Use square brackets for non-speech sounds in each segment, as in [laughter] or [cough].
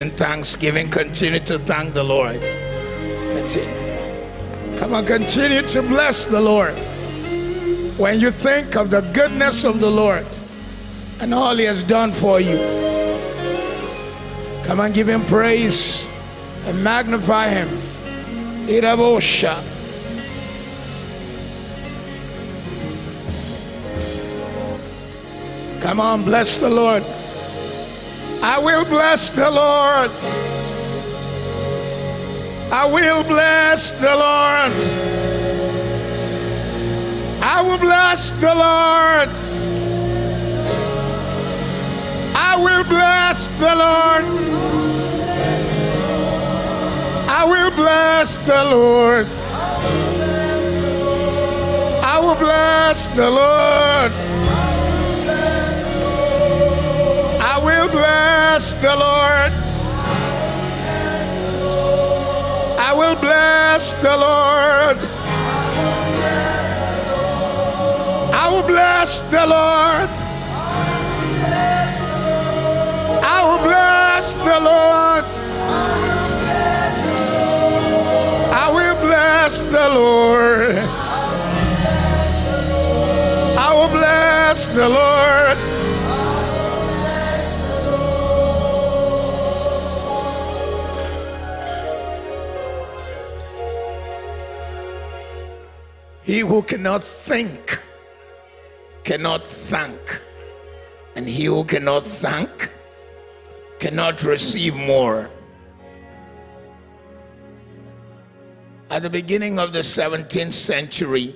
in thanksgiving, continue to thank the Lord. Continue. Come on, continue to bless the Lord. When you think of the goodness of the Lord and all He has done for you, come on, give Him praise and magnify Him. Irabosha. Come on, bless the Lord. I will bless the Lord. I will bless the Lord. I will bless the Lord. I will bless the Lord. I will bless the Lord. I will bless the Lord. Bless the Lord. I will bless the Lord. I will bless the Lord. I will bless the Lord. I will bless the Lord. I will bless the Lord. He who cannot think cannot thank, and he who cannot thank cannot receive more. At the beginning of the 17th century,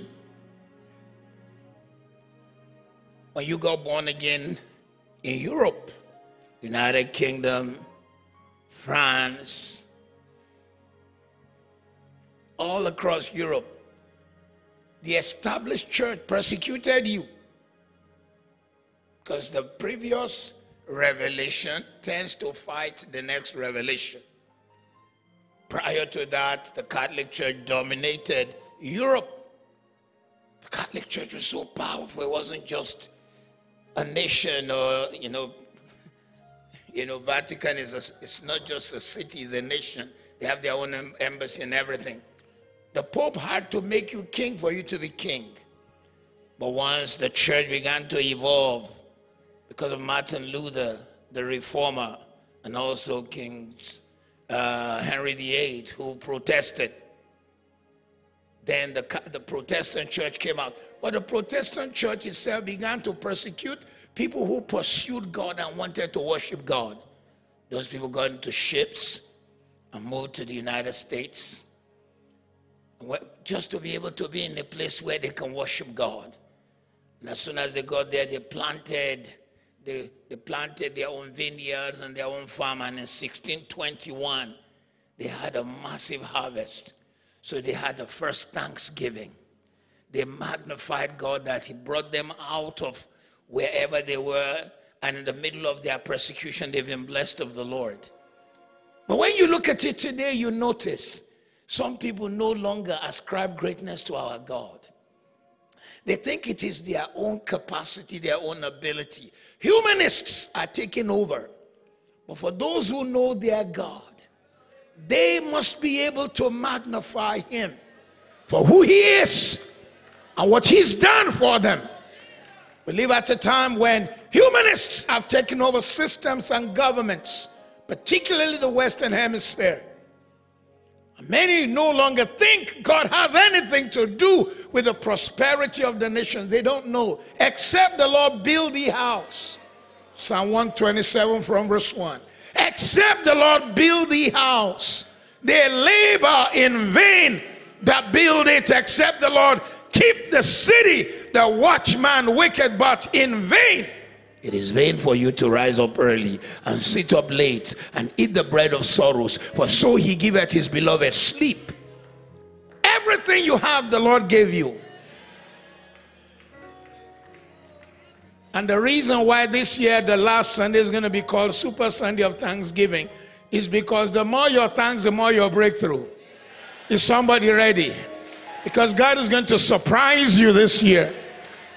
when you got born again in Europe, United Kingdom, France, all across Europe, the established church persecuted you because the previous revelation tends to fight the next revelation. Prior to that, the Catholic Church dominated Europe. The Catholic Church was so powerful, it wasn't just a nation or, you know, [laughs] you know, Vatican is a, it's not just a city, it's a nation. They have their own embassy and everything. The Pope had to make you king for you to be king. But once the church began to evolve, because of Martin Luther, the reformer, and also King uh, Henry VIII, who protested, then the, the Protestant church came out. But the Protestant church itself began to persecute people who pursued God and wanted to worship God. Those people got into ships and moved to the United States just to be able to be in a place where they can worship God. And as soon as they got there, they planted, they, they planted their own vineyards and their own farm. And in 1621, they had a massive harvest. So they had the first Thanksgiving. They magnified God that He brought them out of wherever they were. And in the middle of their persecution, they've been blessed of the Lord. But when you look at it today, you notice some people no longer ascribe greatness to our God. They think it is their own capacity, their own ability. Humanists are taking over. But for those who know their God, they must be able to magnify Him for who He is and what He's done for them. We live at a time when humanists have taken over systems and governments, particularly the Western Hemisphere. Many no longer think God has anything to do with the prosperity of the nations. They don't know. Except the Lord build the house. Psalm 127 from verse 1. Except the Lord build the house, they labor in vain that build it. Except the Lord keep the city, the watchman wicked, but in vain. It is vain for you to rise up early and sit up late and eat the bread of sorrows, for so he giveth his beloved sleep. Everything you have, the Lord gave you. And the reason why this year, the last Sunday, is going to be called Super Sunday of Thanksgiving is because the more your thanks, the more your breakthrough. Is somebody ready? Because God is going to surprise you this year.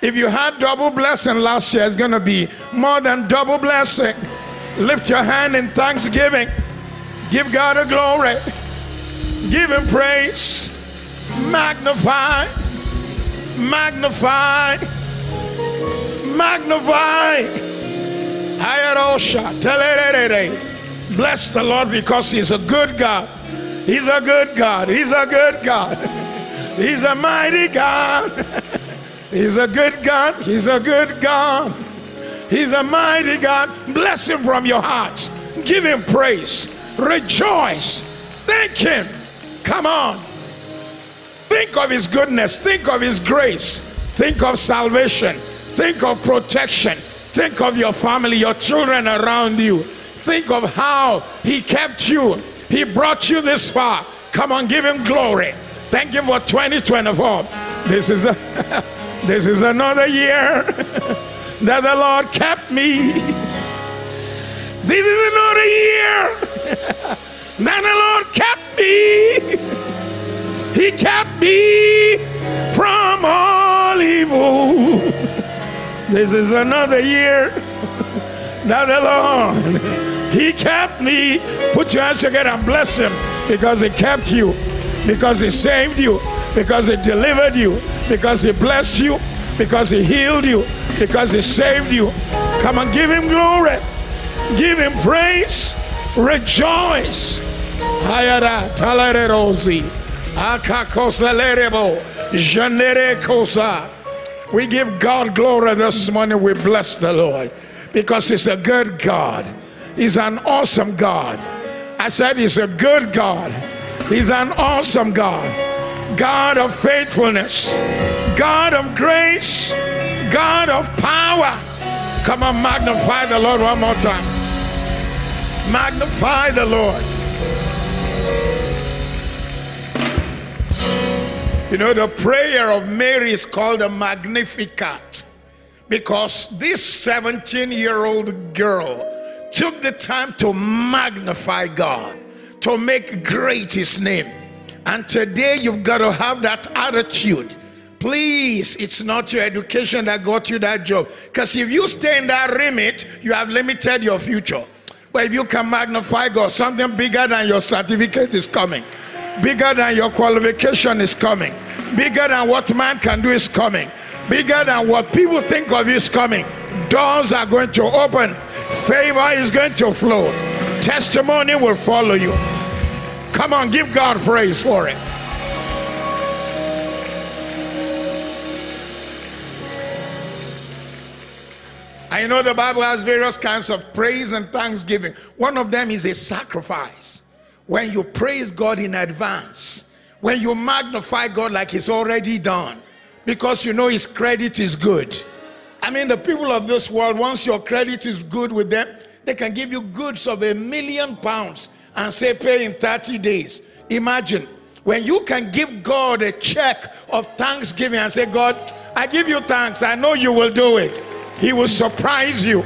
If you had double blessing last year, it's going to be more than double blessing. Lift your hand in thanksgiving. Give God a glory. Give him praise. Magnify. Magnify. Magnify. Bless the Lord because He's a good God. He's a good God. He's a good God. He's a mighty God. [laughs] He's a good God. He's a good God. He's a mighty God. Bless Him from your hearts. Give Him praise. Rejoice. Thank Him. Come on. Think of His goodness. Think of His grace. Think of salvation. Think of protection. Think of your family, your children around you. Think of how He kept you. He brought you this far. Come on, give Him glory. Thank Him for 2024. This is a, [laughs] this is another year [laughs] that the Lord kept me. This is another year [laughs] that the Lord kept me. [laughs] He kept me from all evil. This is another year that the Lord, He kept me. Put your hands together and bless Him because He kept you, because He saved you, because He delivered you, because He blessed you, because He healed you, because He saved you. Come and give Him glory, give Him praise, rejoice. Hayara talarerosi. We give God glory this morning. We bless the Lord because He's a good God. He's an awesome God. I said He's a good God. He's an awesome God. God of faithfulness, God of grace, God of power. Come on, magnify the Lord one more time. Magnify the Lord. You know, the prayer of Mary is called a Magnificat because this 17 year old girl took the time to magnify God, to make great his name. And today you've got to have that attitude. Please, it's not your education that got you that job. Because if you stay in that remit, you have limited your future. But if you can magnify God, something bigger than your certificate is coming, bigger than your qualification is coming. Bigger than what man can do is coming. Bigger than what people think of you is coming. Doors are going to open. Favor is going to flow. Testimony will follow you. Come on, give God praise for it. I know the Bible has various kinds of praise and thanksgiving. One of them is a sacrifice. When you praise God in advance, when you magnify God like He's already done, because you know His credit is good. I mean, the people of this world, once your credit is good with them, they can give you goods of a million pounds and say, pay in 30 days. Imagine when you can give God a check of thanksgiving and say, God, I give you thanks. I know you will do it. He will surprise you.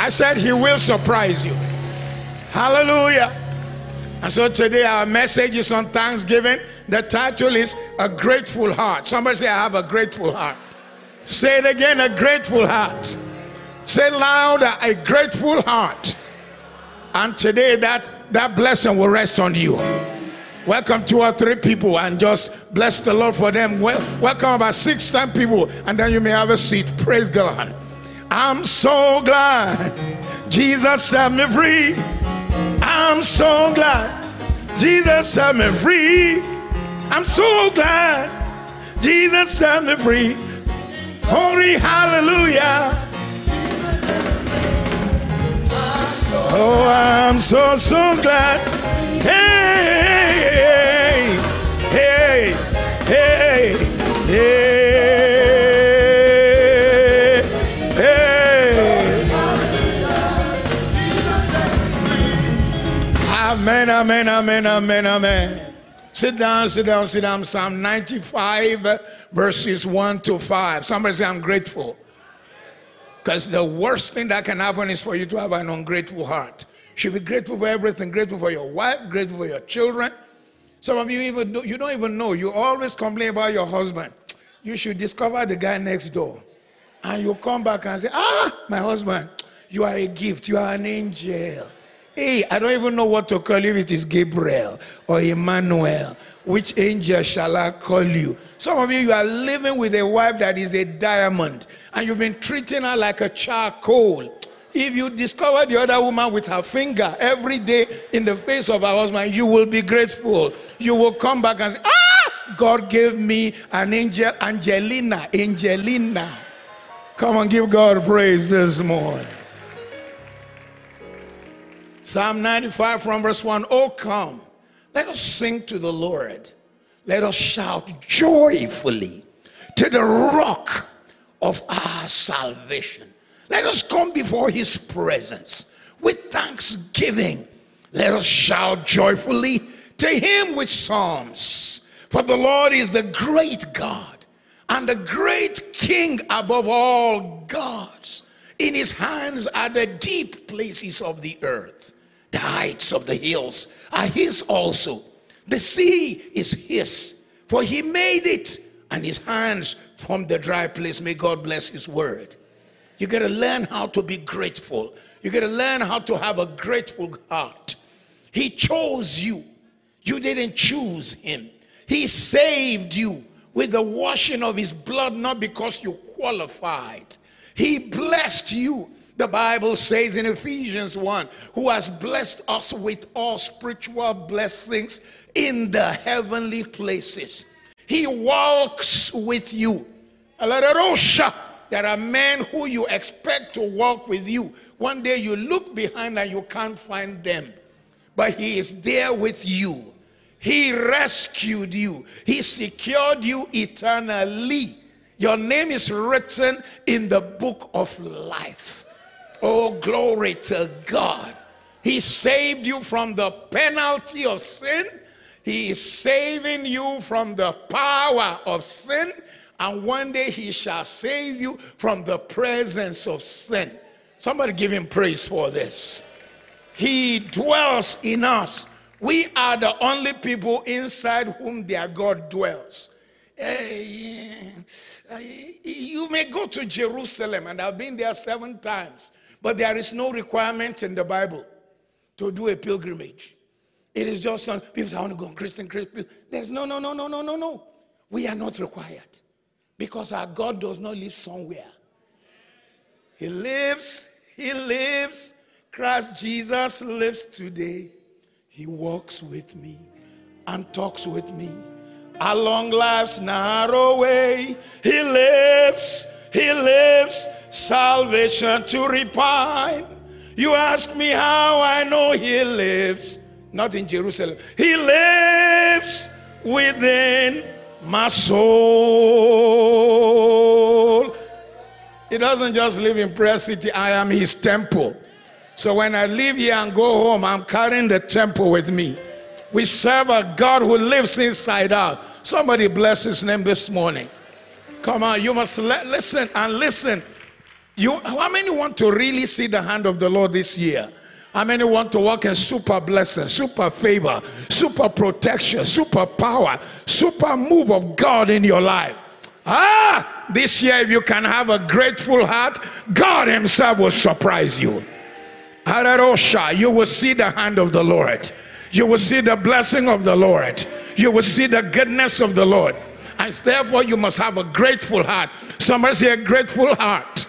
I said, He will surprise you. Hallelujah. And so today our message is on Thanksgiving. The title is A Grateful Heart. Somebody say, I have a grateful heart. Say it again, a grateful heart. Say louder, a grateful heart. And today that, that blessing will rest on you. Welcome two or three people and just bless the Lord for them. Well, welcome about six, ten people, and then you may have a seat. Praise God. I'm so glad Jesus set me free. I'm so glad Jesus set me free. I'm so glad Jesus set me free. Holy hallelujah. Oh, I'm so, so glad. Hey, hey, hey, hey, hey. Amen, amen, amen, amen, amen. Sit down, sit down, sit down. Psalm 95, verses 1 to 5. Somebody say, I'm grateful. Because the worst thing that can happen is for you to have an ungrateful heart. You should be grateful for everything, grateful for your wife, grateful for your children. Some of you even know, you don't even know. You always complain about your husband. You should discover the guy next door. And you come back and say, Ah, my husband, you are a gift, you are an angel Hey, I don't even know what to call you, if it is Gabriel or Emmanuel. Which angel shall I call you? Some of you, you are living with a wife that is a diamond and you've been treating her like a charcoal. If you discover the other woman with her finger every day in the face of her husband, you will be grateful. You will come back and say, Ah, God gave me an angel, Angelina, Angelina. Come on, give God praise this morning. Psalm 95 from verse 1 Oh, come, let us sing to the Lord. Let us shout joyfully to the rock of our salvation. Let us come before his presence with thanksgiving. Let us shout joyfully to him with psalms. For the Lord is the great God and the great King above all gods. In his hands are the deep places of the earth. The heights of the hills are his also. The sea is his, for he made it, and his hands from the dry place. May God bless his word. You got to learn how to be grateful. You got to learn how to have a grateful heart. He chose you. You didn't choose him. He saved you with the washing of his blood, not because you qualified. He blessed you. The Bible says in Ephesians 1 who has blessed us with all spiritual blessings in the heavenly places. He walks with you. There are men who you expect to walk with you. One day you look behind and you can't find them, but He is there with you. He rescued you, He secured you eternally. Your name is written in the book of life. Oh, glory to God. He saved you from the penalty of sin. He is saving you from the power of sin. And one day he shall save you from the presence of sin. Somebody give him praise for this. He dwells in us. We are the only people inside whom their God dwells. You may go to Jerusalem, and I've been there seven times. But there is no requirement in the Bible to do a pilgrimage. It is just some people say, I want to go on Christian Christian. There's no, no, no, no, no, no, no. We are not required because our God does not live somewhere. He lives, He lives. Christ Jesus lives today. He walks with me and talks with me along life's narrow way. He lives, He lives salvation to repine. You ask me how I know he lives, not in Jerusalem. He lives within my soul. He doesn't just live in prayer city, I am his temple. So when I leave here and go home, I'm carrying the temple with me. We serve a God who lives inside out. Somebody bless his name this morning. Come on, you must listen and listen you, how many want to really see the hand of the Lord this year? How many want to walk in super blessing, super favor, super protection, super power, super move of God in your life? Ah, this year, if you can have a grateful heart, God Himself will surprise you. Hararosha, You will see the hand of the Lord. You will see the blessing of the Lord. You will see the goodness of the Lord. And therefore, you must have a grateful heart. Somebody say a grateful heart.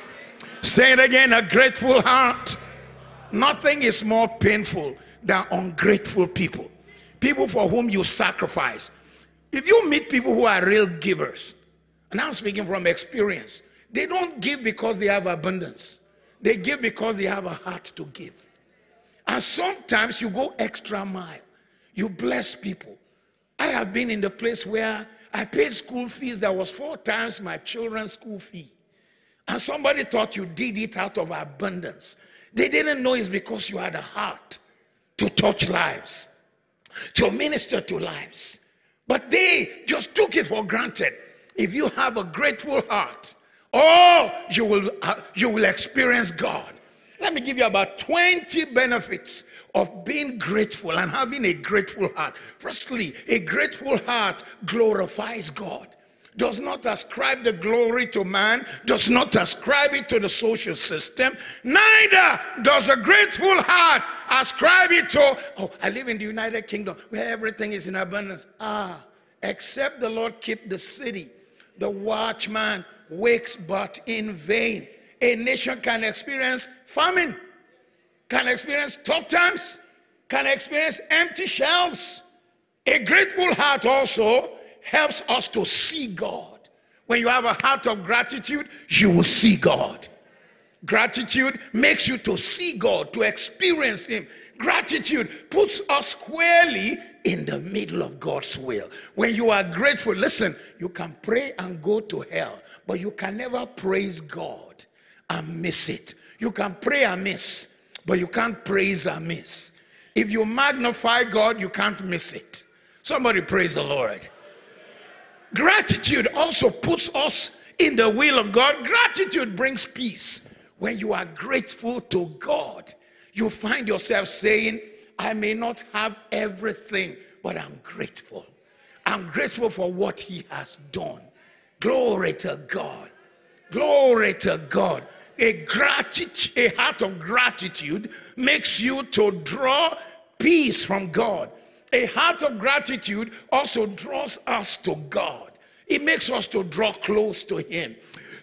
Say it again a grateful heart. Nothing is more painful than ungrateful people. People for whom you sacrifice. If you meet people who are real givers, and I'm speaking from experience, they don't give because they have abundance. They give because they have a heart to give. And sometimes you go extra mile. You bless people. I have been in the place where I paid school fees that was four times my children's school fee. And somebody thought you did it out of abundance. They didn't know it's because you had a heart to touch lives, to minister to lives. But they just took it for granted. If you have a grateful heart, oh, you will, uh, you will experience God. Let me give you about 20 benefits of being grateful and having a grateful heart. Firstly, a grateful heart glorifies God. does not ascribe the glory to man, does not ascribe it to the social system, neither does a grateful heart ascribe it to, oh, I live in the United Kingdom where everything is in abundance. Ah, except the Lord keep the city, the watchman wakes but in vain. A nation can experience famine, can experience tough times, can experience empty shelves. A grateful heart also helps us to see God. When you have a heart of gratitude, you will see God. Gratitude makes you to see God, to experience Him. Gratitude puts us squarely in the middle of God's will. When you are grateful, listen, you can pray and go to hell, but you can never praise God and miss it. You can pray and miss, but you can't praise and miss. If you magnify God, you can't miss it. Somebody praise the Lord. Gratitude also puts us in the will of God. Gratitude brings peace. When you are grateful to God, you find yourself saying, I may not have everything, but I'm grateful. I'm grateful for what He has done. Glory to God. Glory to God. A, gratitude, a heart of gratitude makes you to draw peace from God. A heart of gratitude also draws us to God. It makes us to draw close to Him,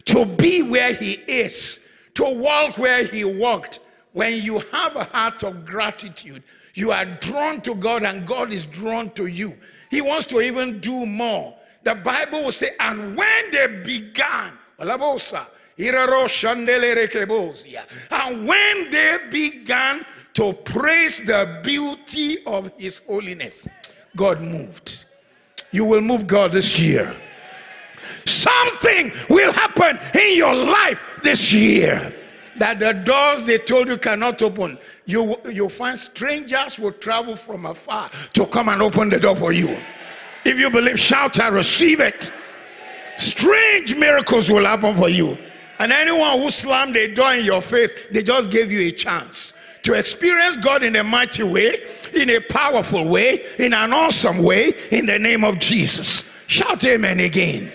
to be where He is, to walk where He walked. When you have a heart of gratitude, you are drawn to God and God is drawn to you. He wants to even do more. The Bible will say, and when they began, and when they began to praise the beauty of his holiness. God moved. You will move God this year. Something will happen in your life this year that the doors they told you cannot open, you you find strangers will travel from afar to come and open the door for you. If you believe, shout and receive it. Strange miracles will happen for you. And anyone who slammed a door in your face, they just gave you a chance to experience God in a mighty way, in a powerful way, in an awesome way, in the name of Jesus. Shout amen again.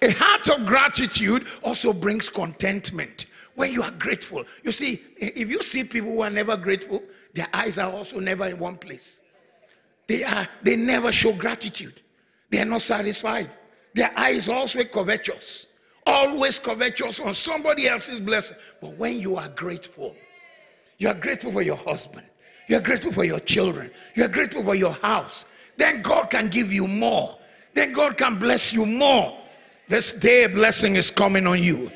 A heart of gratitude also brings contentment. When you are grateful, you see, if you see people who are never grateful, their eyes are also never in one place. They are they never show gratitude. They are not satisfied. Their eyes always covetous, always covetous on somebody else's blessing. But when you are grateful, you are grateful for your husband. You are grateful for your children. You are grateful for your house. Then God can give you more. Then God can bless you more. This day, blessing is coming on you.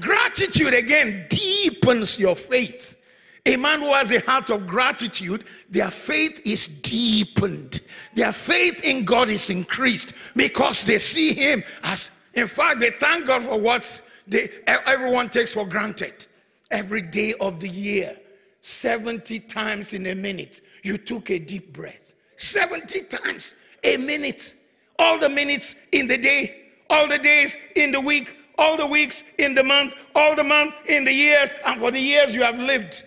Gratitude again deepens your faith. A man who has a heart of gratitude, their faith is deepened. Their faith in God is increased because they see Him as, in fact, they thank God for what they, everyone takes for granted every day of the year, 70 times in a minute, you took a deep breath. 70 times a minute. All the minutes in the day, all the days in the week, all the weeks in the month, all the month in the years, and for the years you have lived.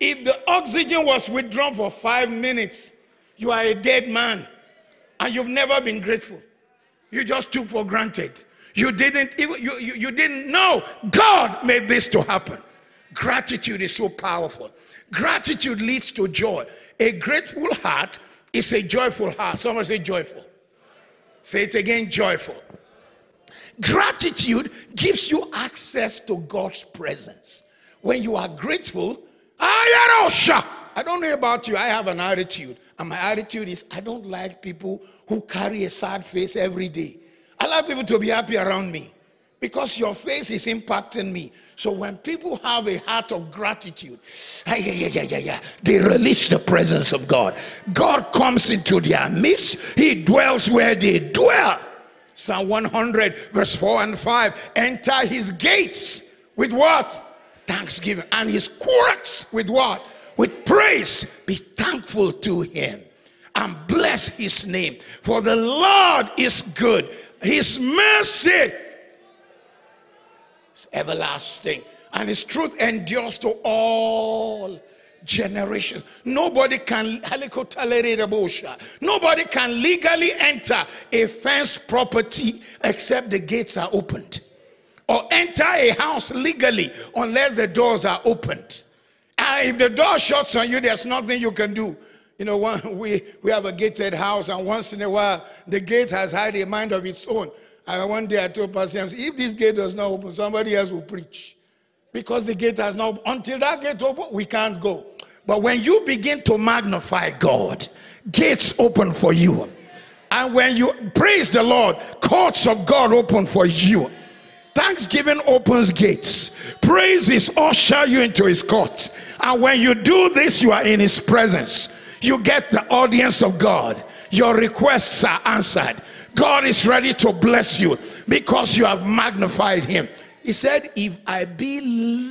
If the oxygen was withdrawn for five minutes, you are a dead man and you've never been grateful. You just took for granted. You didn't you, you, you didn't know God made this to happen. Gratitude is so powerful. Gratitude leads to joy. A grateful heart is a joyful heart. Someone say joyful. Say it again joyful. Gratitude gives you access to God's presence. When you are grateful, I don't know about you, I have an attitude. And my attitude is I don't like people who carry a sad face every day. I like people to be happy around me because your face is impacting me. So when people have a heart of gratitude, yeah, yeah, yeah, yeah, yeah, they release the presence of God. God comes into their midst. He dwells where they dwell. Psalm 100, verse 4 and 5. Enter his gates with what? Thanksgiving. And his courts with what? With praise. Be thankful to him and bless his name. For the Lord is good. His mercy is everlasting, and his truth endures to all generations. Nobody can nobody can legally enter a fenced property except the gates are opened. Or enter a house legally unless the doors are opened. And if the door shuts on you, there's nothing you can do. You know, one, [laughs] we, we have a gated house, and once in a while, the gate has had a mind of its own. And one day I told Pastor if this gate does not open, somebody else will preach. Because the gate has not, until that gate open, we can't go. But when you begin to magnify God, gates open for you. And when you praise the Lord, courts of God open for you. Thanksgiving opens gates. Praises usher you into his court. And when you do this, you are in his presence. You get the audience of God. Your requests are answered. God is ready to bless you because you have magnified him. He said, If I be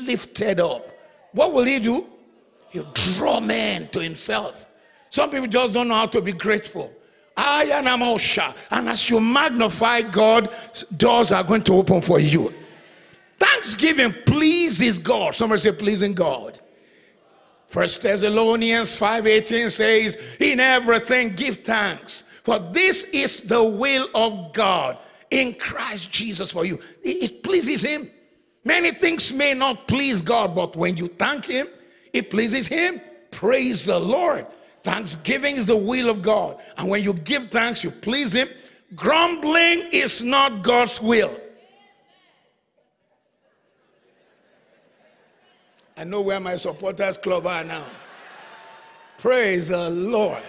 lifted up, what will he do? He'll draw men to himself. Some people just don't know how to be grateful. I am Osha. And as you magnify God, doors are going to open for you. Thanksgiving pleases God. Somebody say, pleasing God. First Thessalonians 5:18 says, In everything give thanks, for this is the will of God in Christ Jesus for you. It pleases him. Many things may not please God, but when you thank him, it pleases him. Praise the Lord. Thanksgiving is the will of God. And when you give thanks, you please him. Grumbling is not God's will. I know where my supporters club are now. Praise the Lord.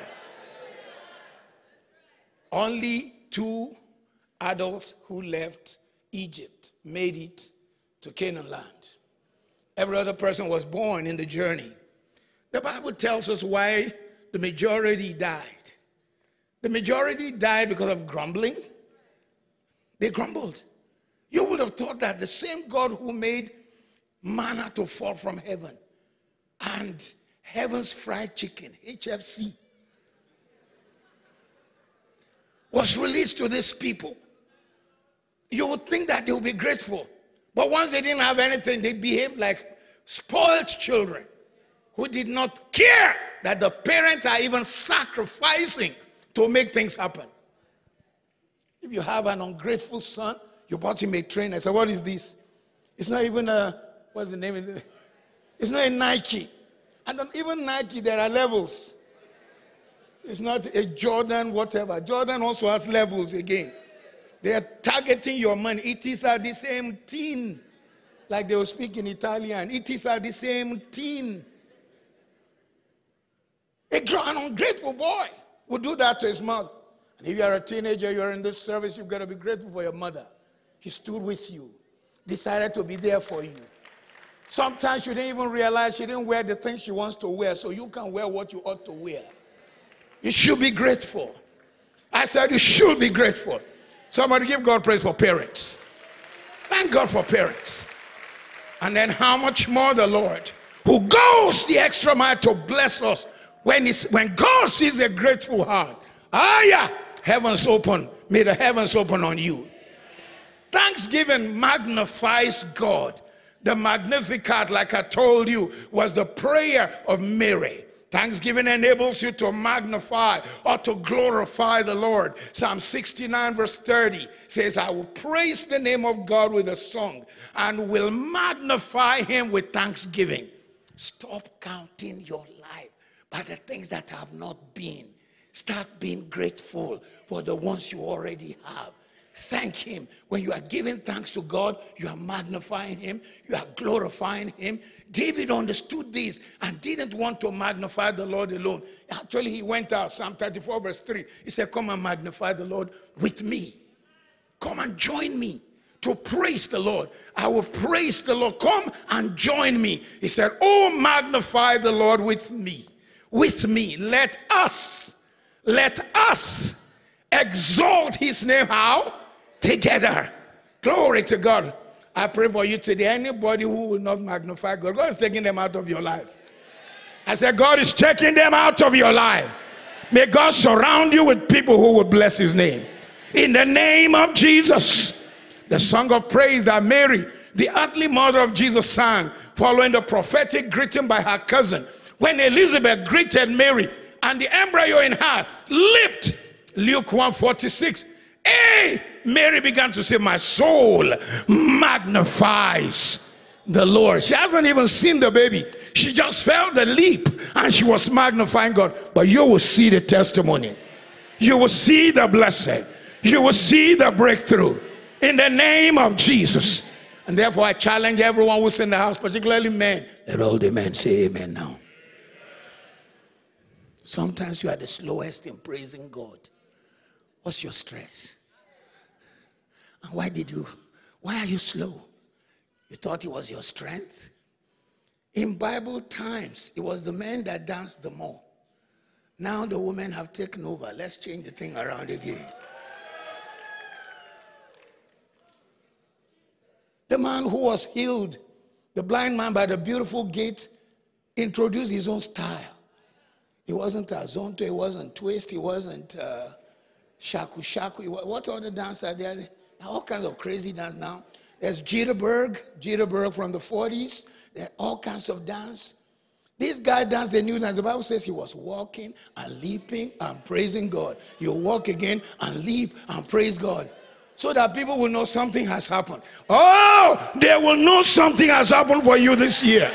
Only two adults who left Egypt made it to Canaan land. Every other person was born in the journey. The Bible tells us why the majority died. The majority died because of grumbling. They grumbled. You would have thought that the same God who made manna to fall from heaven and heaven's fried chicken, HFC, was released to these people. You would think that they would be grateful. But once they didn't have anything, they behaved like spoiled children who did not care that the parents are even sacrificing to make things happen. If you have an ungrateful son, you bought him a train. I said, What is this? It's not even a, what's the name? It's not a Nike. And even Nike, there are levels. It's not a Jordan, whatever. Jordan also has levels again. They are targeting your money. It is at the same thing. Like they will speak in Italian. It is at the same thing. A ungrateful boy would do that to his mother. And if you are a teenager, you are in this service, you've got to be grateful for your mother. She stood with you, decided to be there for you. Sometimes you didn't even realize she didn't wear the things she wants to wear, so you can wear what you ought to wear. You should be grateful. I said you should be grateful. Somebody give God praise for parents. Thank God for parents. And then how much more the Lord who goes the extra mile to bless us when, when God sees a grateful heart. Ah, yeah, heavens open. May the heavens open on you. Thanksgiving magnifies God. The Magnificat, like I told you, was the prayer of Mary. Thanksgiving enables you to magnify or to glorify the Lord. Psalm 69, verse 30 says, I will praise the name of God with a song and will magnify him with thanksgiving. Stop counting your life by the things that have not been. Start being grateful for the ones you already have. Thank Him. When you are giving thanks to God, you are magnifying Him, you are glorifying Him. David understood this and didn't want to magnify the Lord alone. Actually, he went out, Psalm 34, verse 3. He said, Come and magnify the Lord with me. Come and join me to praise the Lord. I will praise the Lord. Come and join me. He said, Oh, magnify the Lord with me. With me. Let us, let us exalt his name. How? Together. Glory to God. I pray for you today. Anybody who will not magnify God, God is taking them out of your life. I said, God is taking them out of your life. May God surround you with people who will bless his name. In the name of Jesus. The song of praise that Mary, the earthly mother of Jesus, sang, following the prophetic greeting by her cousin, when Elizabeth greeted Mary and the embryo in her leaped, Luke 146, hey, Mary began to say, My soul magnifies the Lord. She hasn't even seen the baby. She just felt the leap and she was magnifying God. But you will see the testimony. You will see the blessing. You will see the breakthrough in the name of Jesus. And therefore, I challenge everyone who's in the house, particularly men, let all the men say amen now. Sometimes you are the slowest in praising God. What's your stress? And why did you, why are you slow? You thought it was your strength? In Bible times, it was the men that danced the more. Now the women have taken over. Let's change the thing around again. The man who was healed, the blind man by the beautiful gate, introduced his own style. It wasn't a zonto, it wasn't twist, it wasn't uh, shaku shaku. What other dance are there? All kinds of crazy dance now. There's jitterbug, jitterbug from the 40s. There are all kinds of dance. This guy danced a new dance. The Bible says he was walking and leaping and praising God. You walk again and leap and praise God. So that people will know something has happened. Oh, they will know something has happened for you this year.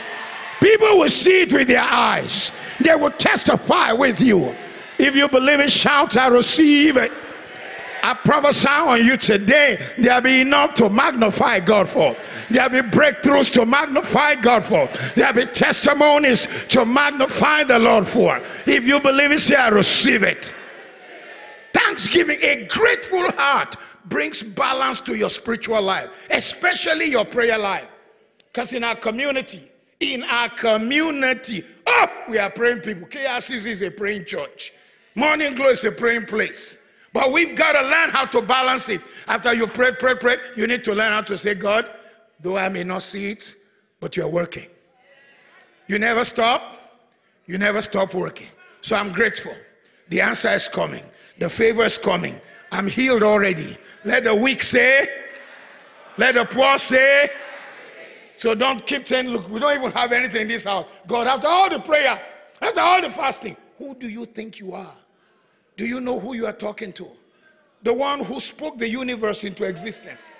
People will see it with their eyes. They will testify with you. If you believe it, shout, I receive it. I prophesy on you today, there'll be enough to magnify God for. There'll be breakthroughs to magnify God for. There'll be testimonies to magnify the Lord for. If you believe it, say, I receive it. Thanksgiving, a grateful heart brings balance to your spiritual life, especially your prayer life. Because in our community, in our community, oh, we are praying people. KICC is a praying church. Morning Glow is a praying place. But we've got to learn how to balance it. After you pray, pray, pray, you need to learn how to say, God, though I may not see it, but you're working. You never stop. You never stop working. So I'm grateful. The answer is coming. The favor is coming. I'm healed already. Let the weak say, let the poor say. So don't keep saying, look, we don't even have anything in this house. God, after all the prayer, after all the fasting, who do you think you are? Do you know who you are talking to? The one who spoke the universe into existence.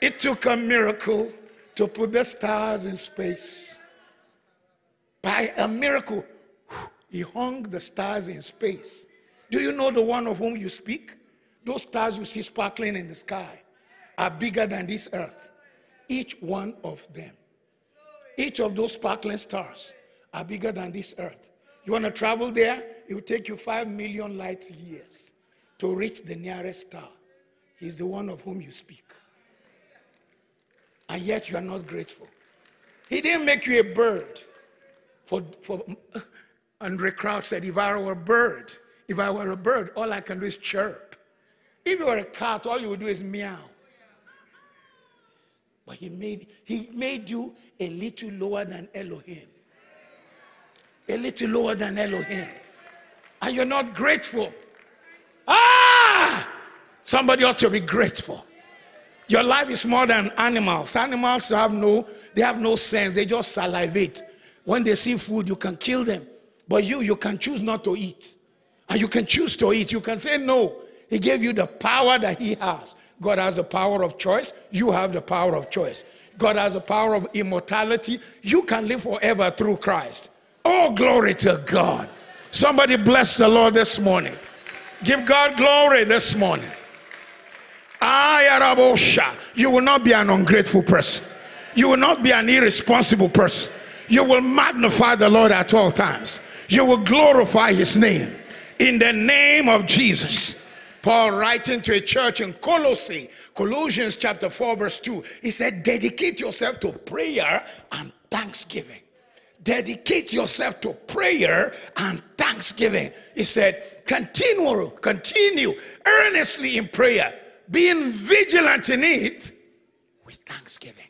It took a miracle to put the stars in space. By a miracle, he hung the stars in space. Do you know the one of whom you speak? Those stars you see sparkling in the sky are bigger than this earth. Each one of them. Each of those sparkling stars are bigger than this earth. You want to travel there? It will take you five million light years to reach the nearest star. He's the one of whom you speak. And yet you are not grateful. He didn't make you a bird. For, for [laughs] Andraé Crouch said, if I were a bird, if I were a bird, all I can do is chirp. If you were a cat, all you would do is meow. But he made, he made you a little lower than Elohim. A little lower than Elohim and you're not grateful. Ah! Somebody ought to be grateful. Your life is more than animals. Animals have no, they have no sense. They just salivate. When they see food, you can kill them. But you, you can choose not to eat. And you can choose to eat. You can say no. He gave you the power that he has. God has the power of choice. You have the power of choice. God has the power of immortality. You can live forever through Christ. Oh, glory to God. Somebody bless the Lord this morning. Give God glory this morning. You will not be an ungrateful person. You will not be an irresponsible person. You will magnify the Lord at all times. You will glorify his name. In the name of Jesus. Paul writing to a church in Colossae, Colossians chapter 4, verse 2, he said, Dedicate yourself to prayer and thanksgiving dedicate yourself to prayer and thanksgiving. He said, continue, continue earnestly in prayer, being vigilant in it with thanksgiving.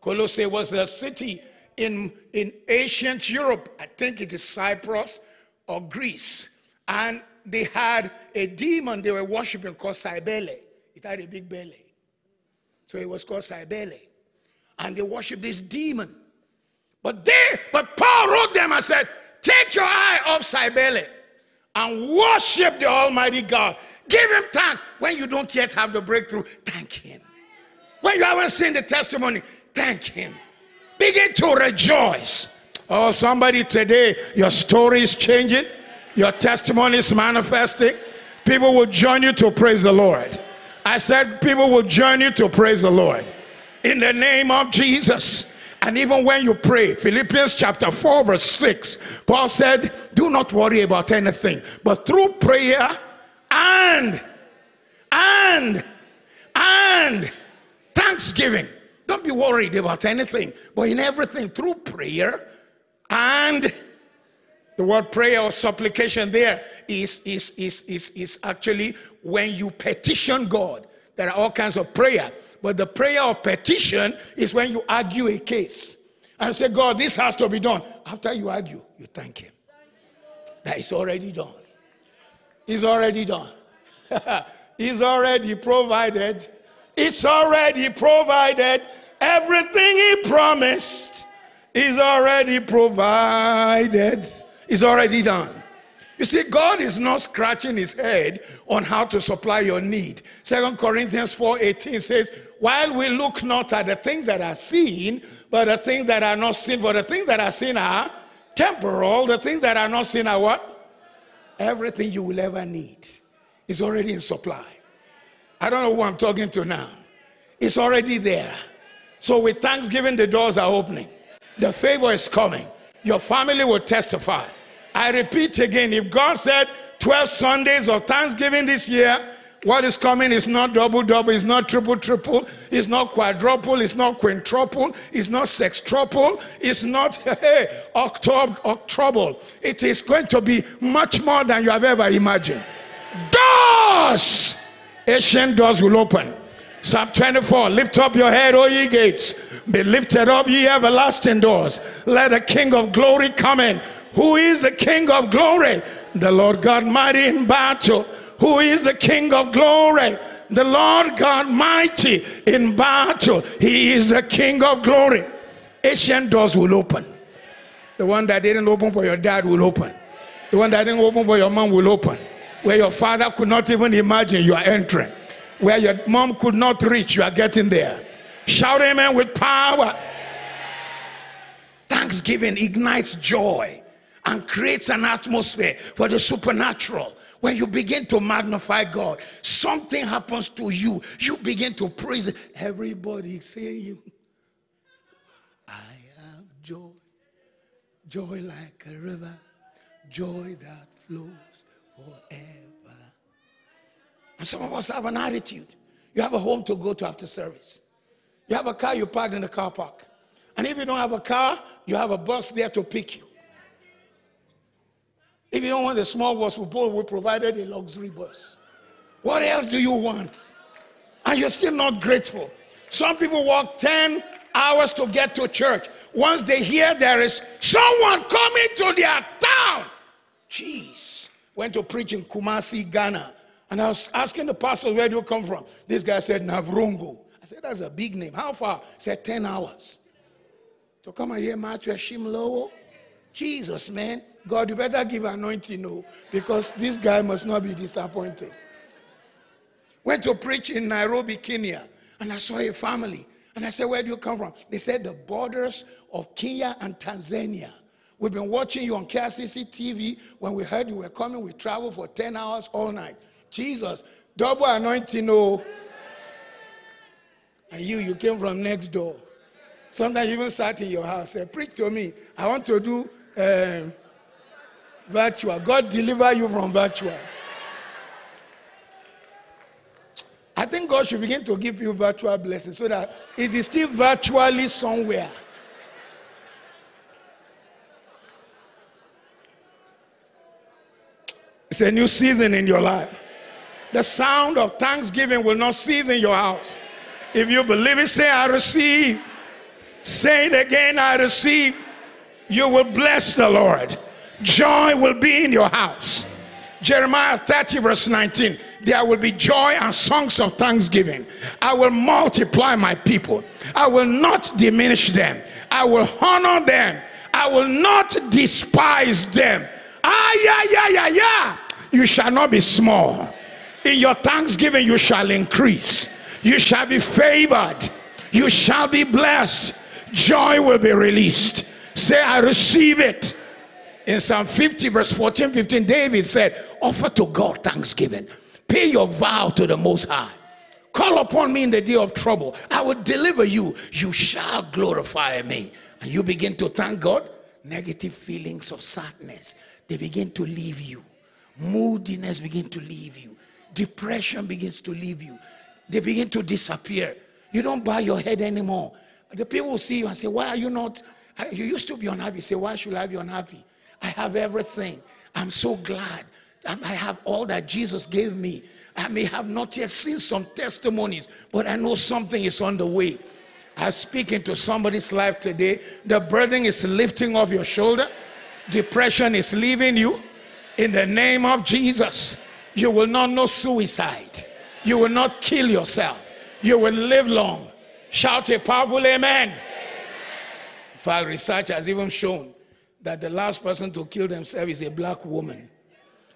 Colossae was a city in, in ancient Europe. I think it is Cyprus or Greece. And they had a demon they were worshiping called Cybele. It had a big belly. So it was called Cybele. And they worshiped this demon. But they, but Paul wrote them and said, Take your eye off Cybele and worship the Almighty God. Give him thanks. When you don't yet have the breakthrough, thank him. When you haven't seen the testimony, thank him. Begin to rejoice. Oh, somebody today, your story is changing, your testimony is manifesting. People will join you to praise the Lord. I said, people will join you to praise the Lord. In the name of Jesus. And even when you pray, Philippians chapter 4, verse 6, Paul said, Do not worry about anything, but through prayer and, and, and thanksgiving. Don't be worried about anything, but in everything, through prayer and the word prayer or supplication there is, is, is, is, is actually when you petition God. There are all kinds of prayer. But the prayer of petition is when you argue a case and say, God, this has to be done. After you argue, you thank Him. That is already done. It's already done. [laughs] He's already provided. It's already provided. Everything He promised is already provided. It's already done. You see, God is not scratching his head on how to supply your need. Second Corinthians 4:18 says, while we look not at the things that are seen, but the things that are not seen, but the things that are seen are temporal, the things that are not seen are what? Everything you will ever need is already in supply. I don't know who I'm talking to now. It's already there. So with thanksgiving, the doors are opening. The favor is coming. Your family will testify. I repeat again, if God said 12 Sundays of Thanksgiving this year, what is coming is not double double, it's not triple triple, it's not quadruple, it's not quintuple, it's not sextuple, it's not [laughs] hey. It is going to be much more than you have ever imagined. Doors! Ancient doors will open. Psalm 24 Lift up your head, O ye gates. Be lifted up, ye everlasting doors. Let the King of glory come in. Who is the King of glory? The Lord God mighty in battle who is the King of glory, the Lord God mighty in battle. He is the King of glory. Asian doors will open. The one that didn't open for your dad will open. The one that didn't open for your mom will open. Where your father could not even imagine, you are entering. Where your mom could not reach, you are getting there. Shout amen with power. Thanksgiving ignites joy and creates an atmosphere for the supernatural. When you begin to magnify God, something happens to you. You begin to praise Everybody say you. I have joy, joy like a river, joy that flows forever. And some of us have an attitude. You have a home to go to after service. You have a car you park in the car park. And if you don't have a car, you have a bus there to pick you. If you don't want the small bus, we provided a luxury bus. What else do you want? And you're still not grateful. Some people walk 10 hours to get to church. Once they hear there is someone coming to their town. Jeez. Went to preach in Kumasi, Ghana. And I was asking the pastor, where do you come from? This guy said, Navrongo. I said, that's a big name. How far? He said, 10 hours. To come and hear Matthew Ashimolowo? Jesus, man. God, you better give anointing, no, because this guy must not be disappointed. Went to preach in Nairobi, Kenya, and I saw a family. And I said, Where do you come from? They said, The borders of Kenya and Tanzania. We've been watching you on KICC TV. When we heard you were coming, we traveled for 10 hours all night. Jesus, double anointing, no. And you, you came from next door. Sometimes you even sat in your house, said, Preach to me. I want to do. Um, Virtual. God deliver you from virtual. I think God should begin to give you virtual blessings so that it is still virtually somewhere. It's a new season in your life. The sound of thanksgiving will not cease in your house. If you believe it, say, I receive. Say it again, I receive. You will bless the Lord. Joy will be in your house. Jeremiah 30, verse 19. There will be joy and songs of thanksgiving. I will multiply my people. I will not diminish them. I will honor them. I will not despise them. Ah, yeah, yeah, yeah, yeah. You shall not be small. In your thanksgiving, you shall increase. You shall be favored. You shall be blessed. Joy will be released. Say, I receive it. In Psalm 50, verse 14, 15, David said, Offer to God thanksgiving. Pay your vow to the Most High. Call upon me in the day of trouble. I will deliver you. You shall glorify me. And you begin to thank God. Negative feelings of sadness, they begin to leave you. Moodiness begin to leave you. Depression begins to leave you. They begin to disappear. You don't bow your head anymore. The people will see you and say, Why are you not? You used to be unhappy. Say, Why should I be unhappy? I have everything. I'm so glad. I have all that Jesus gave me. I may have not yet seen some testimonies, but I know something is on the way. I speak into somebody's life today. The burden is lifting off your shoulder. Depression is leaving you. In the name of Jesus, you will not know suicide. You will not kill yourself. You will live long. Shout a powerful amen. Fact, research has even shown that the last person to kill themselves is a black woman.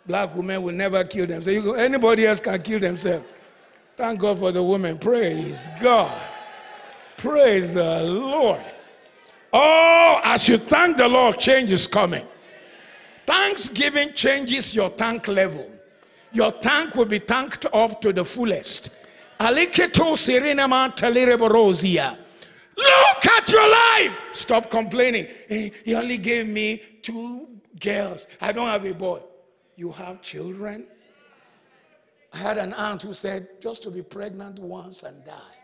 Black women will never kill themselves. Anybody else can kill themselves. Thank God for the woman. Praise God. Praise the Lord. Oh, as you thank the Lord, change is coming. Thanksgiving changes your tank level. Your tank will be tanked up to the fullest. Look at your life. Stop complaining. He only gave me two girls. I don't have a boy. You have children? I had an aunt who said, just to be pregnant once and die,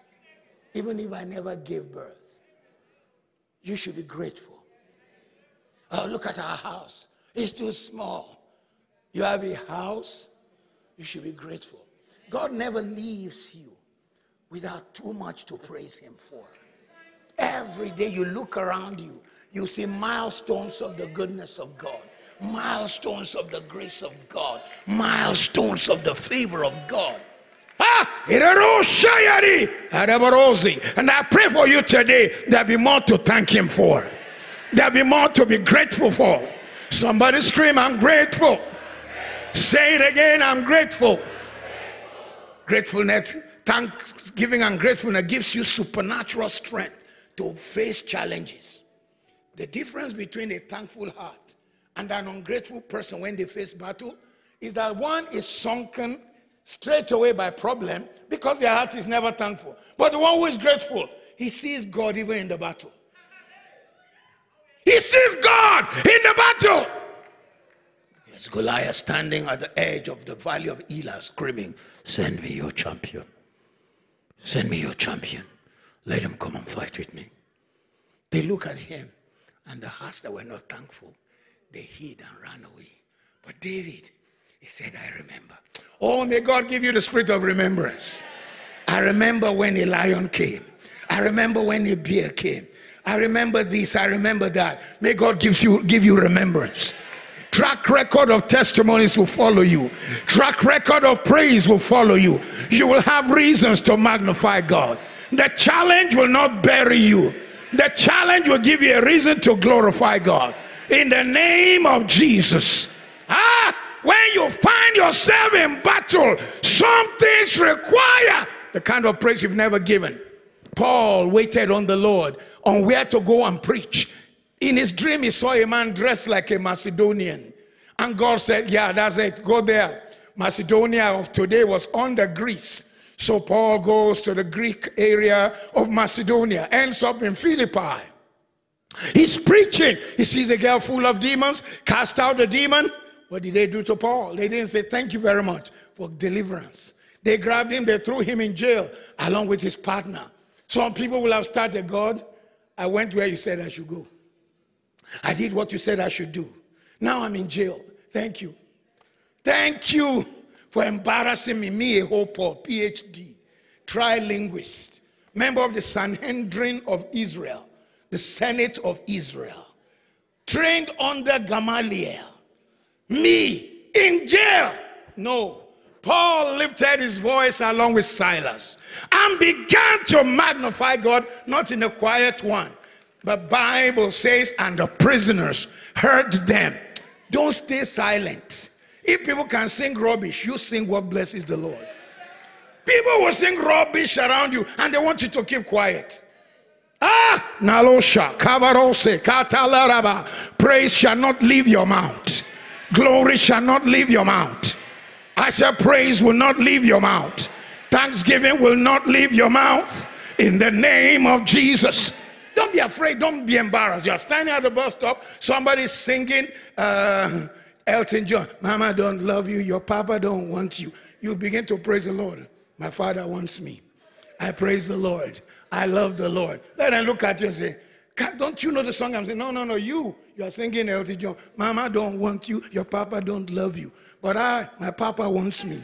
even if I never gave birth, you should be grateful. Oh, look at our house. It's too small. You have a house, you should be grateful. God never leaves you without too much to praise Him for. Every day you look around you, you see milestones of the goodness of God, milestones of the grace of God, milestones of the favor of God. Ah, and I pray for you today there'll be more to thank Him for. There'll be more to be grateful for. Somebody scream, I'm grateful. Say it again, I'm grateful. Gratefulness, thanksgiving, and gratefulness gives you supernatural strength to face challenges. The difference between a thankful heart and an ungrateful person when they face battle is that one is sunken straight away by problem because their heart is never thankful. But the one who is grateful, he sees God even in the battle. He sees God in the battle. Yes, Goliath standing at the edge of the valley of Elah screaming, Send me your champion. Send me your champion. Let him come and fight with me. They look at him, and the hearts that were not thankful, they hid and ran away. But David, he said, I remember. Oh, may God give you the spirit of remembrance. I remember when a lion came. I remember when a bear came. I remember this, I remember that. May God give you, give you remembrance. Track record of testimonies will follow you. Track record of praise will follow you. You will have reasons to magnify God. The challenge will not bury you. The challenge will give you a reason to glorify God. In the name of Jesus. Ah, when you find yourself in battle, some things require the kind of praise you've never given. Paul waited on the Lord on where to go and preach. In his dream, he saw a man dressed like a Macedonian. And God said, Yeah, that's it. Go there. Macedonia of today was under Greece. So Paul goes to the Greek area of Macedonia, ends up in Philippi. He's preaching. He sees a girl full of demons, cast out the demon. What did they do to Paul? They didn't say, Thank you very much for deliverance. They grabbed him, they threw him in jail along with his partner. Some people will have started, God, I went where you said I should go. I did what you said I should do. Now I'm in jail. Thank you. Thank you for embarrassing me, me a Paul, PhD, trilinguist, member of the Sanhedrin of Israel, the Senate of Israel, trained under Gamaliel. Me in jail. No. Paul lifted his voice along with Silas and began to magnify God, not in a quiet one. The Bible says, and the prisoners heard them. Don't stay silent. If people can sing rubbish, you sing what blesses the Lord. People will sing rubbish around you and they want you to keep quiet. Ah, Nalosha, Kabarose, Katalaraba. Praise shall not leave your mouth. Glory shall not leave your mouth. I said, praise will not leave your mouth. Thanksgiving will not leave your mouth. In the name of Jesus. Don't be afraid. Don't be embarrassed. You're standing at the bus stop. Somebody's singing uh, Elton John. Mama don't love you. Your papa don't want you. You begin to praise the Lord. My father wants me. I praise the Lord. I love the Lord. Let them look at you and say, don't you know the song I'm saying? No, no, no, you. You are singing Elton John. Mama don't want you. Your papa don't love you. But I, my papa wants me.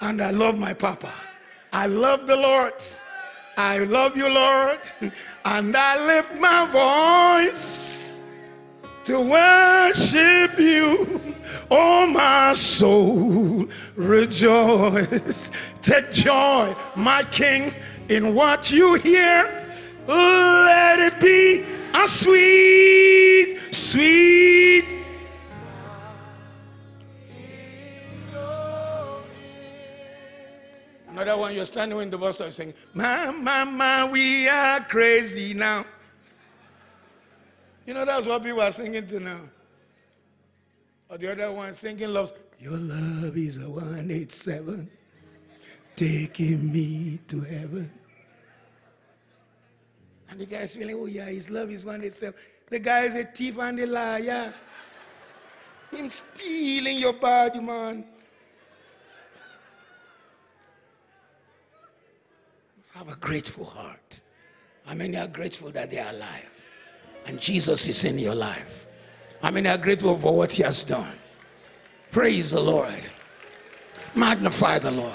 And I love my papa. I love the Lord. I love you, Lord. [laughs] And I lift my voice to worship you. Oh, my soul, rejoice. Take joy, my King, in what you hear. Let it be a sweet, sweet. Another one, you're standing in the bus stop saying, Mama, mama, we are crazy now. You know, that's what people are singing to now. Or the other one singing loves, Your love is a 187, taking me to heaven. And the guy's feeling, oh yeah, his love is one itself. The guy is a thief and a liar. Him stealing your body, man. Let's have a grateful heart. How many are grateful that they are alive? And Jesus is in your life. How many are grateful for what he has done? Praise the Lord. Magnify the Lord.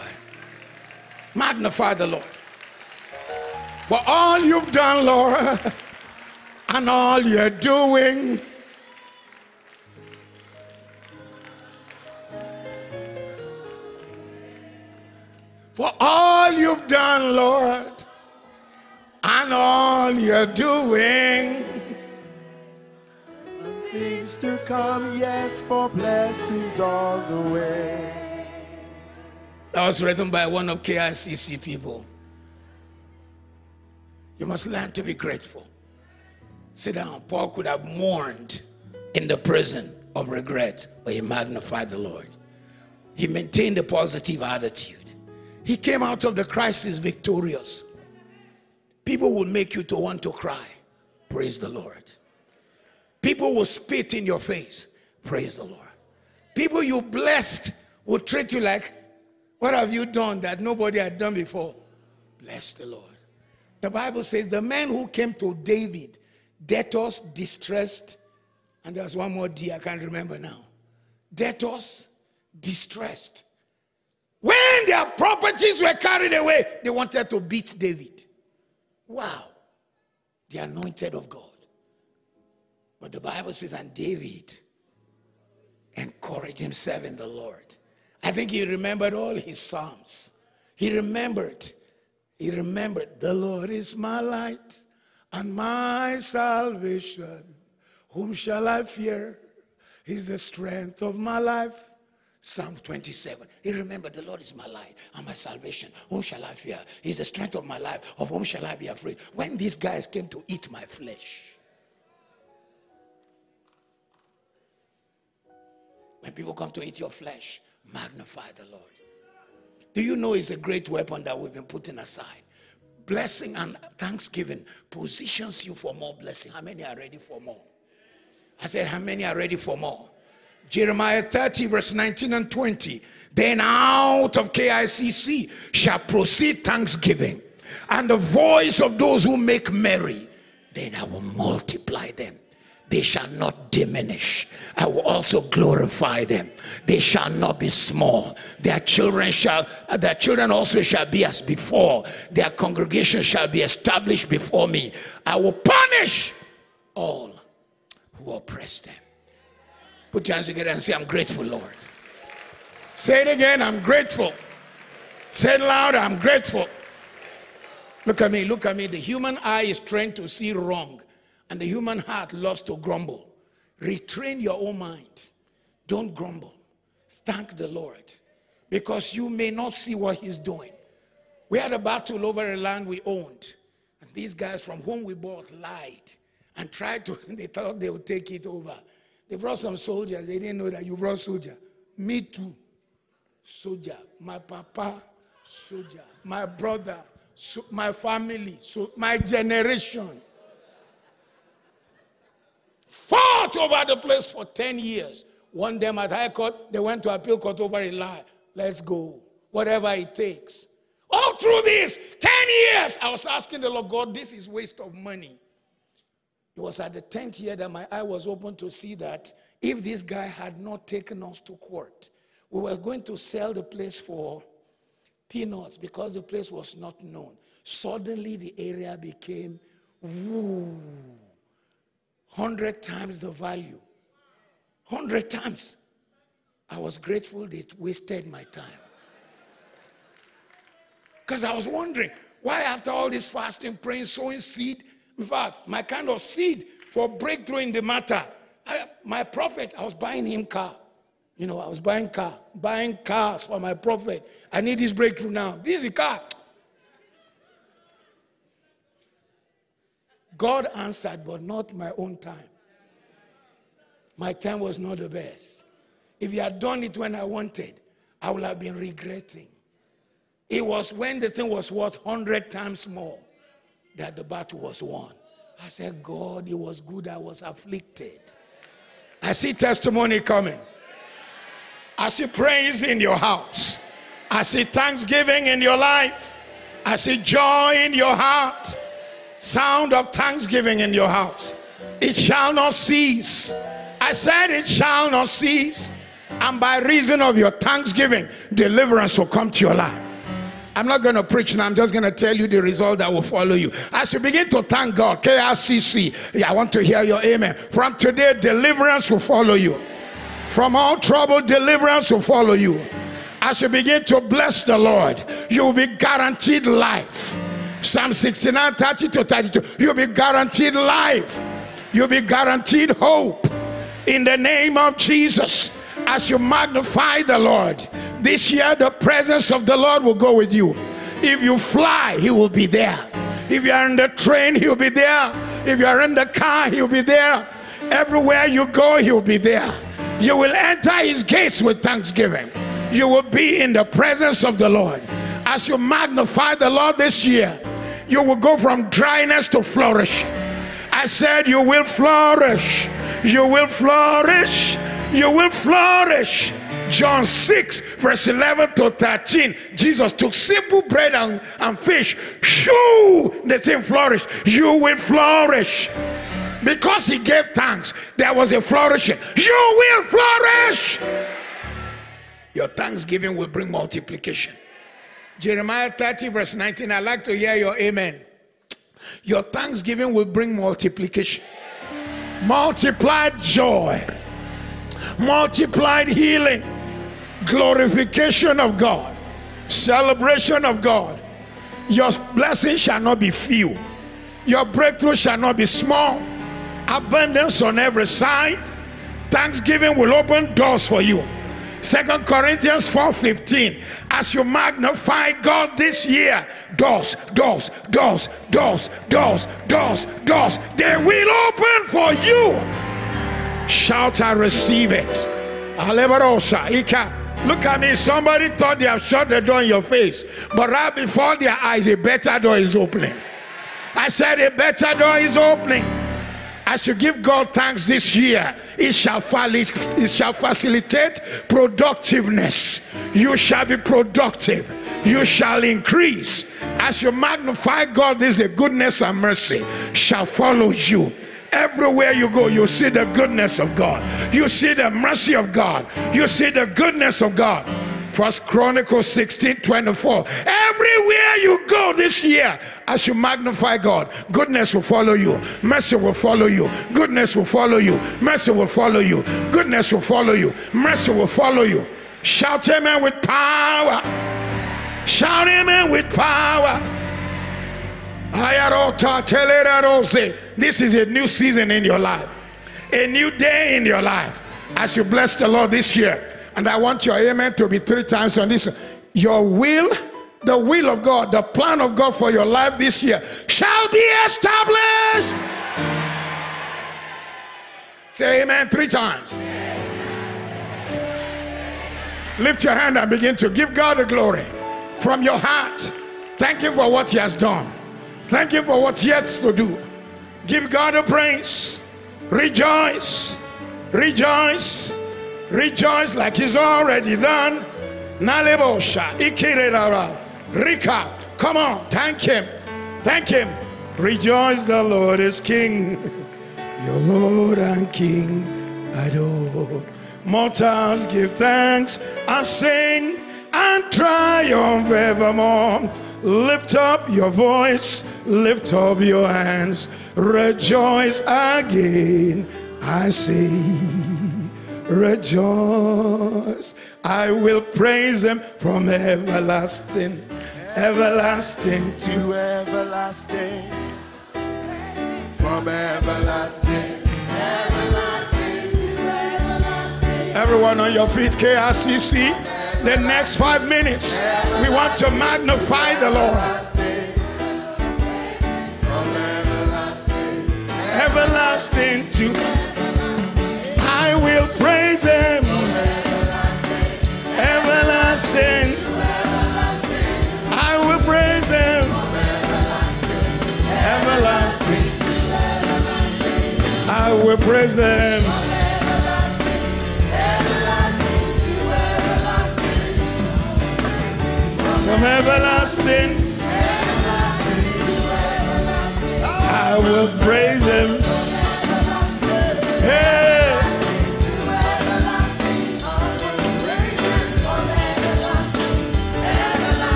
Magnify the Lord for all you've done, Lord, [laughs] and all you're doing. For all you've done, Lord, and all you're doing. Things to come, yes, for blessings all the way. That was written by one of KICC people. You must learn to be grateful. Sit down. Paul could have mourned in the prison of regret, but he magnified the Lord. He maintained a positive attitude. He came out of the crisis victorious. People will make you to want to cry. Praise the Lord. People will spit in your face. Praise the Lord. People you blessed will treat you like, what have you done that nobody had done before? Bless the Lord. The Bible says the man who came to David, debtors, distressed, and there's one more D I can't remember now. Debtors, distressed. When their properties were carried away, they wanted to beat David. Wow. The anointed of God. But the Bible says, and David encouraged himself in the Lord. I think he remembered all his Psalms. He remembered he remembered, The Lord is my light and my salvation. Whom shall I fear? He's the strength of my life. Psalm 27. He remembered, The Lord is my light and my salvation. Whom shall I fear? He's the strength of my life. Of whom shall I be afraid? When these guys came to eat my flesh, when people come to eat your flesh, magnify the Lord. Do you know it's a great weapon that we've been putting aside? Blessing and thanksgiving positions you for more blessing. How many are ready for more? I said, How many are ready for more? Jeremiah 30, verse 19 and 20. Then out of KICC shall proceed thanksgiving and the voice of those who make merry. Then I will multiply them they shall not diminish. I will also glorify them. They shall not be small. Their children shall, their children also shall be as before. Their congregation shall be established before me. I will punish all who oppress them. Put your hands together and say, I'm grateful, Lord. Say it again, I'm grateful. Say it louder, I'm grateful. Look at me, look at me. The human eye is trained to see wrong And the human heart loves to grumble. Retrain your own mind. Don't grumble. Thank the Lord because you may not see what He's doing. We had a battle over a land we owned. And these guys from whom we bought lied and tried to, [laughs] they thought they would take it over. They brought some soldiers. They didn't know that you brought soldier. Me too. Soldier. My papa, soldier. My brother, so my family, so my generation. Fought over the place for 10 years. One them at High Court, they went to appeal court over a lie. Let's go. Whatever it takes. All through this, 10 years, I was asking the Lord God, this is waste of money. It was at the 10th year that my eye was open to see that if this guy had not taken us to court, we were going to sell the place for peanuts because the place was not known. Suddenly, the area became, woo, 100 times the value. 100 times. I was grateful they wasted my time. Because I was wondering, why after all this fasting, praying, sowing seed, in fact, my kind of seed for breakthrough in the matter. I, my prophet, I was buying him car. You know, I was buying car, buying cars for my prophet. I need this breakthrough now. This is a car. God answered, but not my own time. My time was not the best. If he had done it when I wanted, I would have been regretting. It was when the thing was worth 100 times more that the battle was won. I said, God, it was good I was afflicted. I see testimony coming. I see praise in your house. I see thanksgiving in your life. I see joy in your heart. Sound of thanksgiving in your house. It shall not cease. I said it shall not cease. And by reason of your thanksgiving, deliverance will come to your life. I'm not going to preach now. I'm just going to tell you the result that will follow you. As you begin to thank God, KICC, I want to hear your amen. From today, deliverance will follow you. From all trouble, deliverance will follow you. As you begin to bless the Lord, you will be guaranteed life. Psalm 69, 30 to 32. You'll be guaranteed life. You'll be guaranteed hope. In the name of Jesus, as you magnify the Lord, this year, the presence of the Lord will go with you. If you fly, He will be there. If you are in the train, He'll be there. If you are in the car, He'll be there. Everywhere you go, He'll be there. You will enter His gates with thanksgiving. You will be in the presence of the Lord. As you magnify the Lord this year, you will go from dryness to flourish. I said, You will flourish. You will flourish. You will flourish. John 6, verse 11 to 13. Jesus took simple bread and, and fish. Shoo! The thing flourished. You will flourish. Because he gave thanks, there was a flourishing. You will flourish. Your thanksgiving will bring multiplication. Jeremiah 30, verse 19. i like to hear your amen. Your thanksgiving will bring multiplication, multiplied joy, multiplied healing glorification of God, celebration of God. Your blessing shall not be few, your breakthrough shall not be small, abundance on every side. Thanksgiving will open doors for you. Second Corinthians 4:15. As you magnify God this year, doors, doors, doors, doors, doors, doors, doors, they will open for you. Shout, I receive it. Alebarosa, Ika. Look at me. Somebody thought they have shut the door in your face, but right before their eyes, a better door is opening. I said, a better door is opening. As you give God thanks this year, it shall, it shall facilitate productiveness. You shall be productive. You shall increase. As you magnify God, this is a goodness and mercy shall follow you. Everywhere you go, you see the goodness of God. You see the mercy of God. You see the goodness of God. First Chronicles 16 24. Everywhere you go this year, as you magnify God, goodness will follow you, mercy will follow you, goodness will follow you, mercy will follow you, goodness will follow you, mercy will follow you. Shout amen with power. Shout amen with power. This is a new season in your life, a new day in your life as you bless the Lord this year. And I want your amen to be three times on this. Your will, the will of God, the plan of God for your life this year shall be established. Say amen three times. Lift your hand and begin to give God the glory from your heart. Thank Him for what He has done. Thank Him for what He has to do. Give God a praise. Rejoice. Rejoice. Rejoice like He's already done. Nalebosha. Ikirelara. Rika. Come on. Thank Him. Thank Him. Rejoice, the Lord is King. [laughs] Your Lord and King i adore. Mortals give thanks and sing and triumph evermore. Lift up your voice, lift up your hands, rejoice again. I say, rejoice. I will praise him from everlasting, everlasting to everlasting, from everlasting. Everlasting to everlasting. Everyone on your feet, KICC. The next five minutes, we want to magnify the Lord. From everlasting, Everlasting to I will praise Him. Everlasting. I will praise Him. Everlasting. I will praise Him. From everlasting, I will praise Him. Hey.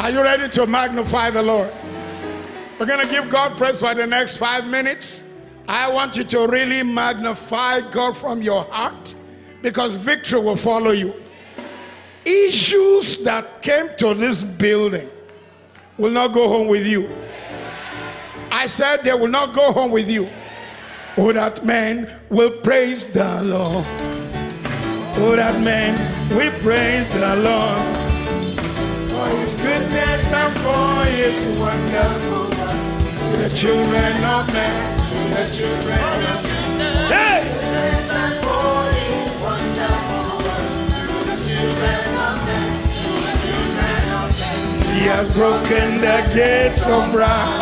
Are you ready to magnify the Lord? We're going to give God praise for the next five minutes. I want you to really magnify God from your heart because victory will follow you. Issues that came to this building will not go home with you. I said they will not go home with you. Oh, that man will praise the Lord. Oh, that man will praise the Lord for his goodness and for his wonderful. To the children of men, to the children of men. Hey! He has broken the gates of brass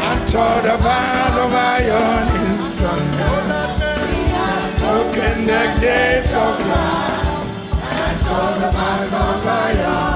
and tore the bars of iron in sunder. Broken the gates of brass and tore the bars of iron.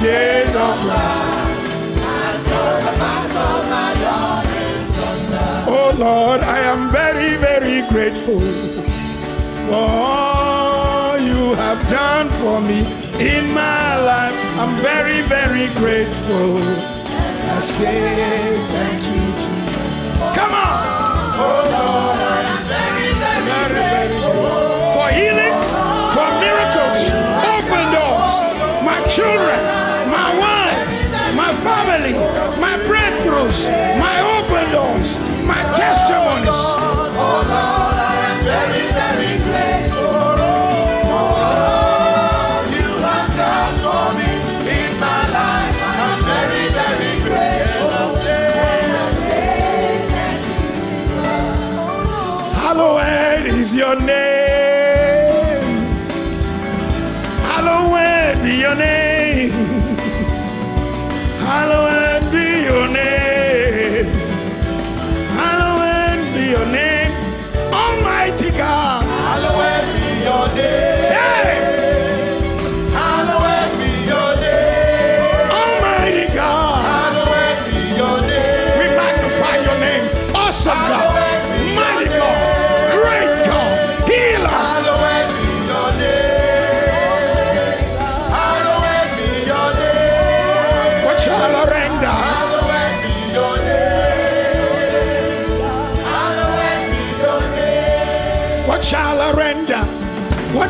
gate of brass. Oh Lord, I am very, very grateful for all you have done for me in my life. I'm very, very grateful. I say thank you, Jesus. Come on. Oh Lord, I am very, very grateful for healings,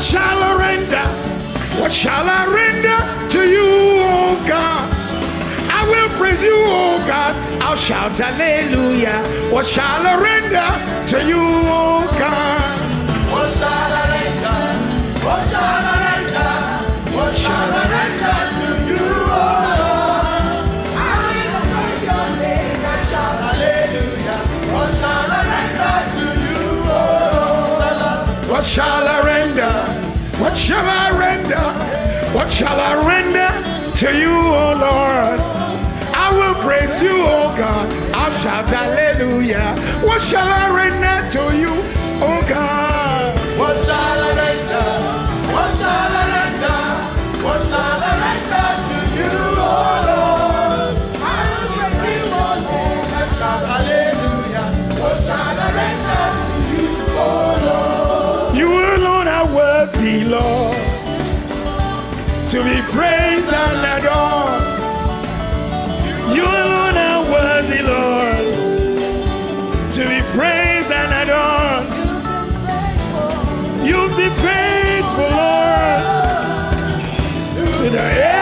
shall I render? What shall I render to you, oh God? I will praise you, oh God. I'll shout hallelujah. What shall I render to you, oh God? What shall I render? What shall I render? What shall I render to you, oh Lord? I will praise your name and shout hallelujah. What shall I render to you, oh Lord? What shall I render? What shall I render? What shall I render to you, O Lord? I will praise you, O God. I'll shout hallelujah. What shall I render to you, worthy, Lord, to be praised and adored. You alone are worthy, Lord, to be praised and adored. You've been faithful, Lord, to the edges,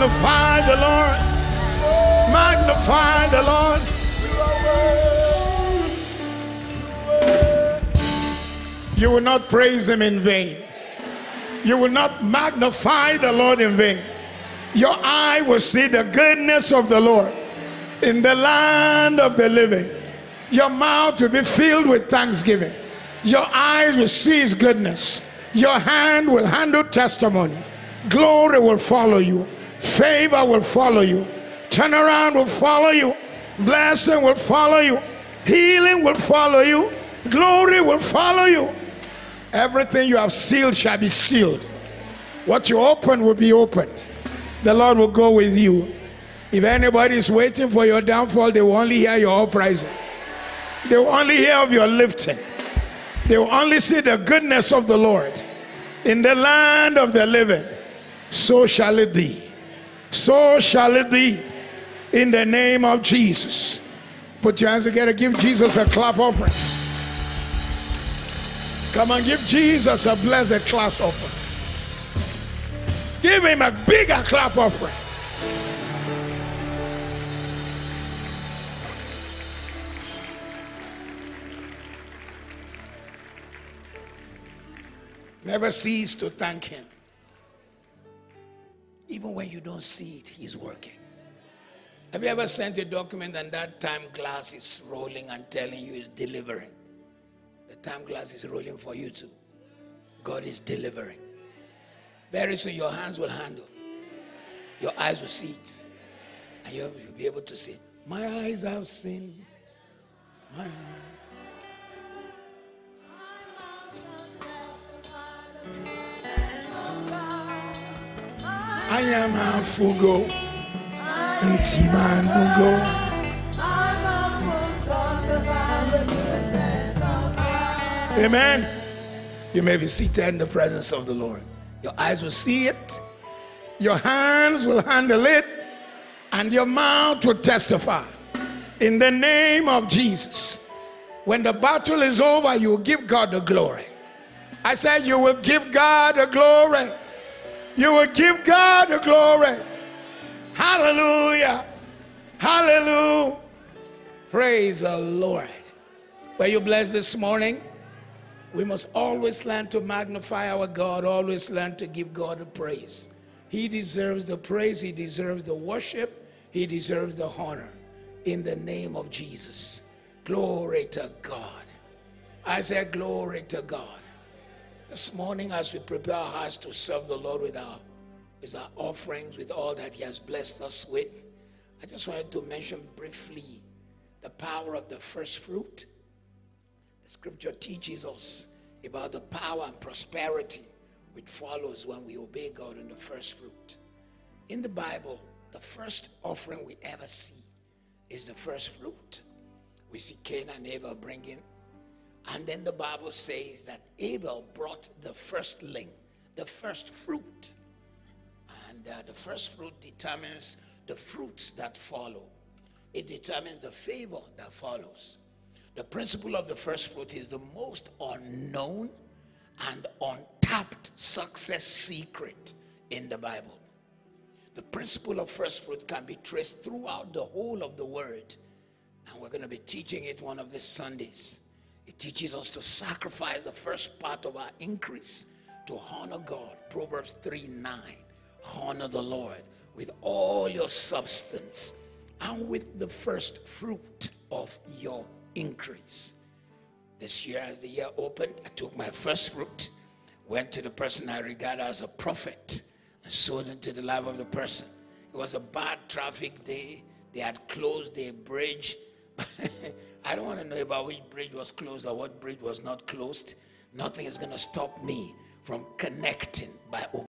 Magnify the Lord. Magnify the Lord. You will not praise him in vain. You will not magnify the Lord in vain. Your eye will see the goodness of the Lord in the land of the living. Your mouth will be filled with thanksgiving. Your eyes will see his goodness. Your hand will handle testimony. Glory will follow you. Favor will follow you. Turnaround will follow you. Blessing will follow you. Healing will follow you. Glory will follow you. Everything you have sealed shall be sealed. What you open will be opened. The Lord will go with you. If anybody is waiting for your downfall, they will only hear your uprising. They will only hear of your lifting. They will only see the goodness of the Lord in the land of the living. So shall it be. So shall it be in the name of Jesus. Put your hands together. Give Jesus a clap offering. Come on, give Jesus a blessed clap offering. Give him a bigger clap offering. Never cease to thank him. Even when you don't see it, he's working. Have you ever sent a document and that time glass is rolling and telling you it's delivering? The time glass is rolling for you too. God is delivering. Very soon your hands will handle. Your eyes will see it. And you'll, be able to see. My eyes have seen. My eyes. I am a fugo. Ntimanugo. Amen. You may be seated in the presence of the Lord. Your eyes will see it, your hands will handle it, and your mouth will testify. In the name of Jesus, When the battle is over, you will give God the glory. I said, You will give God the glory. You will give God the glory. Hallelujah. Hallelujah. Praise the Lord. Were you blessed this morning? We must always learn to magnify our God, always learn to give God the praise. He deserves the praise, He deserves the worship, He deserves the honor. In the name of Jesus. Glory to God. I say, Glory to God. This morning, as we prepare our hearts to serve the Lord with our, with our offerings, with all that He has blessed us with, I just wanted to mention briefly the power of the first fruit. The scripture teaches us about the power and prosperity which follows when we obey God in the first fruit. In the Bible, the first offering we ever see is the first fruit. We see Cain and Abel bringing, and then the Bible says that Abel brought the firstling, the first fruit. And uh, the first fruit determines the fruits that follow, it determines the favor that follows. The principle of the first fruit is the most unknown and untapped success secret in the Bible. The principle of first fruit can be traced throughout the whole of the word. And we're going to be teaching it one of these Sundays. It teaches us to sacrifice the first part of our increase to honor God. Proverbs 3 9. Honor the Lord with all your substance and with the first fruit of your increase. This year, as the year opened, I took my first fruit, went to the person I regard as a prophet, and sowed into the life of the person. It was a bad traffic day. They had closed a bridge. [laughs] I don't want to know about which bridge was closed or what bridge was not closed. Nothing is going to stop me from connecting by